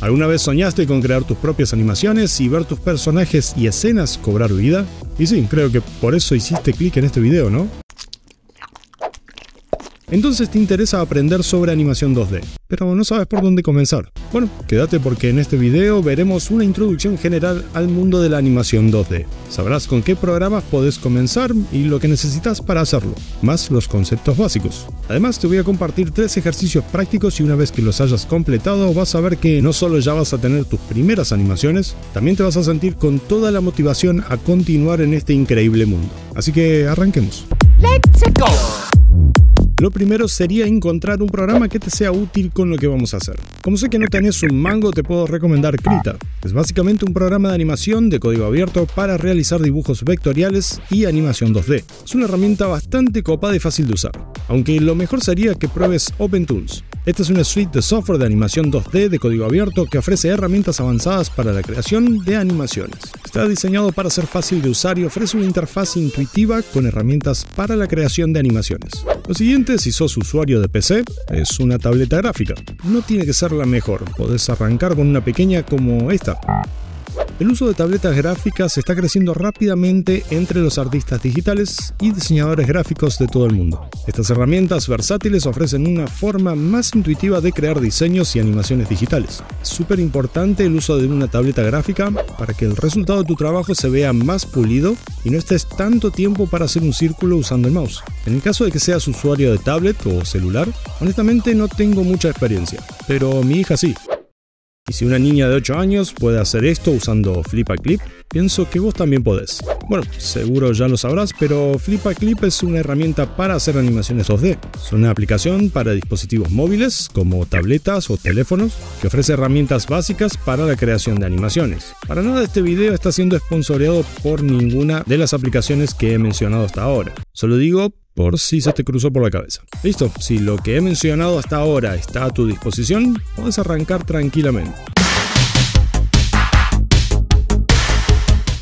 ¿Alguna vez soñaste con crear tus propias animaciones y ver tus personajes y escenas cobrar vida? Y sí, creo que por eso hiciste clic en este video, ¿no? Entonces te interesa aprender sobre animación 2D, pero no sabes por dónde comenzar. Bueno, quédate porque en este video veremos una introducción general al mundo de la animación 2D. Sabrás con qué programas podés comenzar y lo que necesitas para hacerlo, más los conceptos básicos. Además te voy a compartir tres ejercicios prácticos y una vez que los hayas completado vas a ver que no solo ya vas a tener tus primeras animaciones, también te vas a sentir con toda la motivación a continuar en este increíble mundo. Así que arranquemos. Let's go. Lo primero sería encontrar un programa que te sea útil con lo que vamos a hacer. Como sé que no tenés un mango, te puedo recomendar Krita. Es básicamente un programa de animación de código abierto para realizar dibujos vectoriales y animación 2D. Es una herramienta bastante copada y fácil de usar, aunque lo mejor sería que pruebes OpenTools. Esta es una suite de software de animación 2D de código abierto que ofrece herramientas avanzadas para la creación de animaciones. Está diseñado para ser fácil de usar y ofrece una interfaz intuitiva con herramientas para la creación de animaciones. Lo siguiente, si sos usuario de PC, es una tableta gráfica. No tiene que ser la mejor, podés arrancar con una pequeña como esta. El uso de tabletas gráficas está creciendo rápidamente entre los artistas digitales y diseñadores gráficos de todo el mundo. Estas herramientas versátiles ofrecen una forma más intuitiva de crear diseños y animaciones digitales. Es súper importante el uso de una tableta gráfica para que el resultado de tu trabajo se vea más pulido y no estés tanto tiempo para hacer un círculo usando el mouse. En el caso de que seas usuario de tablet o celular, honestamente no tengo mucha experiencia, pero mi hija sí. Y si una niña de 8 años puede hacer esto usando Flip a Clip, pienso que vos también podés. Bueno, seguro ya lo sabrás, pero Flip a Clip es una herramienta para hacer animaciones 2D. Es una aplicación para dispositivos móviles como tabletas o teléfonos que ofrece herramientas básicas para la creación de animaciones. Para nada este video está siendo sponsoreado por ninguna de las aplicaciones que he mencionado hasta ahora. Solo digo por si se te cruzó por la cabeza. Listo, si lo que he mencionado hasta ahora está a tu disposición, puedes arrancar tranquilamente.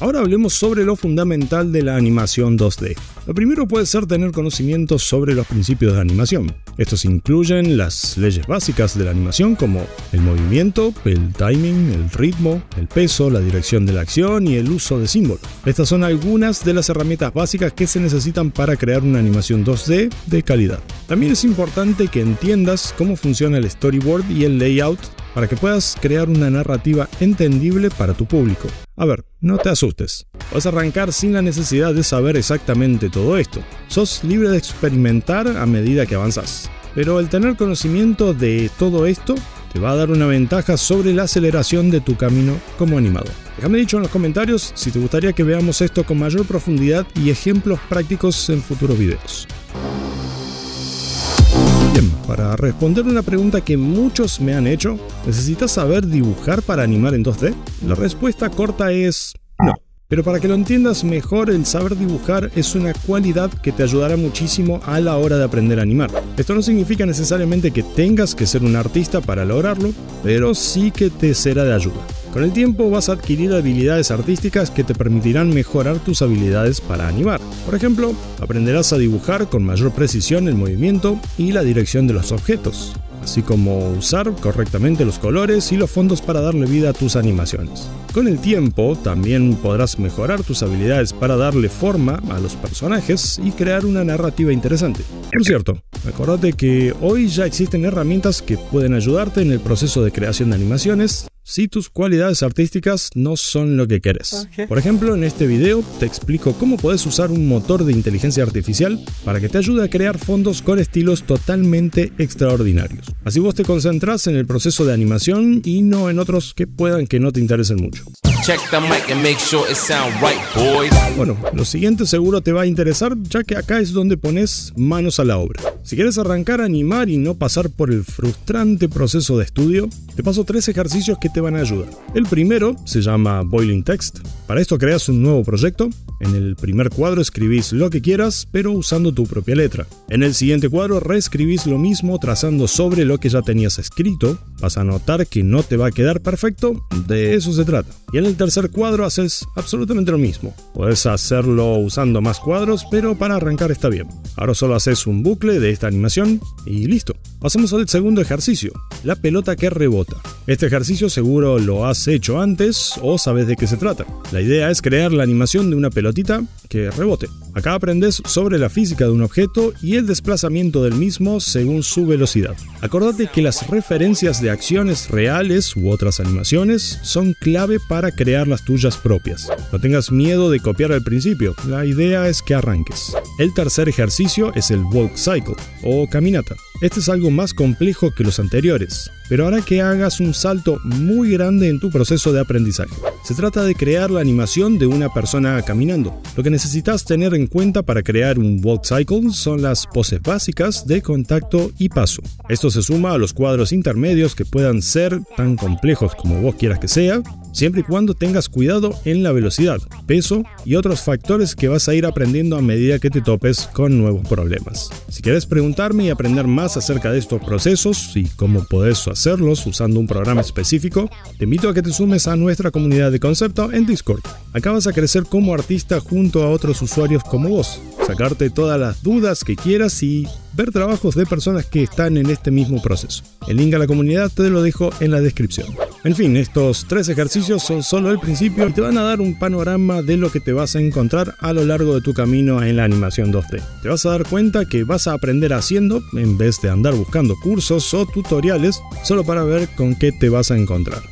Ahora hablemos sobre lo fundamental de la animación 2D. Lo primero puede ser tener conocimientos sobre los principios de animación. Estos incluyen las leyes básicas de la animación como el movimiento, el timing, el ritmo, el peso, la dirección de la acción y el uso de símbolos. Estas son algunas de las herramientas básicas que se necesitan para crear una animación 2D de calidad. También es importante que entiendas cómo funciona el storyboard y el layout para que puedas crear una narrativa entendible para tu público. A ver, no te asustes. Vas a arrancar sin la necesidad de saber exactamente todo esto. Sos libre de experimentar a medida que avanzas. Pero el tener conocimiento de todo esto te va a dar una ventaja sobre la aceleración de tu camino como animador. Déjame dicho en los comentarios si te gustaría que veamos esto con mayor profundidad y ejemplos prácticos en futuros videos. Bien, para responder una pregunta que muchos me han hecho, ¿necesitas saber dibujar para animar en 2D? La respuesta corta es no. Pero para que lo entiendas mejor, el saber dibujar es una cualidad que te ayudará muchísimo a la hora de aprender a animar. Esto no significa necesariamente que tengas que ser un artista para lograrlo, pero sí que te será de ayuda. Con el tiempo vas a adquirir habilidades artísticas que te permitirán mejorar tus habilidades para animar. Por ejemplo, aprenderás a dibujar con mayor precisión el movimiento y la dirección de los objetos, así como usar correctamente los colores y los fondos para darle vida a tus animaciones. Con el tiempo también podrás mejorar tus habilidades para darle forma a los personajes y crear una narrativa interesante. Por cierto, acordate que hoy ya existen herramientas que pueden ayudarte en el proceso de creación de animaciones si tus cualidades artísticas no son lo que quieres. Por ejemplo, en este video te explico cómo puedes usar un motor de inteligencia artificial para que te ayude a crear fondos con estilos totalmente extraordinarios. Así vos te concentras en el proceso de animación y no en otros que puedan que no te interesen mucho. Bueno, lo siguiente seguro te va a interesar ya que acá es donde pones manos a la obra. Si quieres arrancar animar y no pasar por el frustrante proceso de estudio, te paso tres ejercicios que te van a ayudar. El primero se llama Boiling Text. Para esto creas un nuevo proyecto. En el primer cuadro escribís lo que quieras, pero usando tu propia letra. En el siguiente cuadro reescribís lo mismo trazando sobre lo que ya tenías escrito. Vas a notar que no te va a quedar perfecto, de eso se trata. Y en el tercer cuadro haces absolutamente lo mismo. Puedes hacerlo usando más cuadros, pero para arrancar está bien. Ahora solo haces un bucle de esta animación y listo. Pasamos al segundo ejercicio, la pelota que rebota. Este ejercicio seguro lo has hecho antes o sabes de qué se trata. La idea es crear la animación de una pelotita que rebote. Acá aprendes sobre la física de un objeto y el desplazamiento del mismo según su velocidad. Acordate que las referencias de acciones reales u otras animaciones son clave para crear las tuyas propias. No tengas miedo de copiar al principio, la idea es que arranques. El tercer ejercicio es el walk cycle o caminata. Este es algo más complejo que los anteriores, pero hará que hagas un salto muy grande en tu proceso de aprendizaje. Se trata de crear la animación de una persona caminando. Lo que necesitas tener en cuenta para crear un walk cycle son las poses básicas de contacto y paso. Esto se suma a los cuadros intermedios que puedan ser tan complejos como vos quieras que sea, siempre y cuando tengas cuidado en la velocidad, peso y otros factores que vas a ir aprendiendo a medida que te topes con nuevos problemas. Si quieres preguntarme y aprender más acerca de estos procesos y cómo puedes hacerlos usando un programa específico, te invito a que te sumes a nuestra comunidad de concepto en Discord. Acá vas a crecer como artista junto a otros usuarios como vos, sacarte todas las dudas que quieras y ver trabajos de personas que están en este mismo proceso. El link a la comunidad te lo dejo en la descripción. En fin, estos tres ejercicios son solo el principio y te van a dar un panorama de lo que te vas a encontrar a lo largo de tu camino en la animación 2D. Te vas a dar cuenta que vas a aprender haciendo en vez de andar buscando cursos o tutoriales solo para ver con qué te vas a encontrar.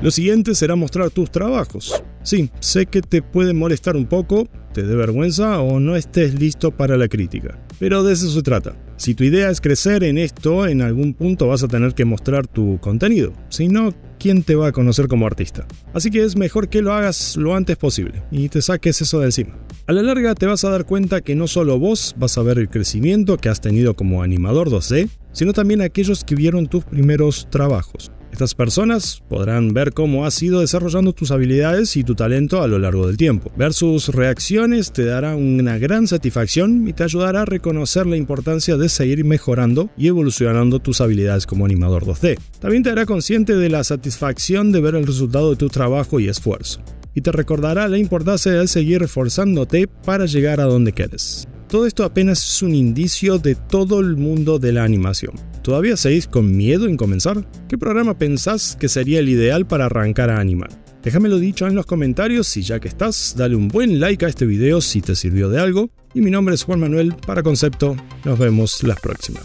Lo siguiente será mostrar tus trabajos. Sí, sé que te puede molestar un poco, te dé vergüenza o no estés listo para la crítica. Pero de eso se trata. Si tu idea es crecer en esto, en algún punto vas a tener que mostrar tu contenido. Si no, ¿quién te va a conocer como artista? Así que es mejor que lo hagas lo antes posible y te saques eso de encima. A la larga te vas a dar cuenta que no solo vos vas a ver el crecimiento que has tenido como animador 2D, sino también aquellos que vieron tus primeros trabajos. Estas personas podrán ver cómo has ido desarrollando tus habilidades y tu talento a lo largo del tiempo. Ver sus reacciones te dará una gran satisfacción y te ayudará a reconocer la importancia de seguir mejorando y evolucionando tus habilidades como animador 2D. También te hará consciente de la satisfacción de ver el resultado de tu trabajo y esfuerzo. Y te recordará la importancia de seguir esforzándote para llegar a donde quieres. Todo esto apenas es un indicio de todo el mundo de la animación. ¿Todavía seguís con miedo en comenzar? ¿Qué programa pensás que sería el ideal para arrancar a animar? Déjamelo dicho en los comentarios y ya que estás, dale un buen like a este video si te sirvió de algo. Y mi nombre es Juan Manuel para Concepto. Nos vemos la próxima.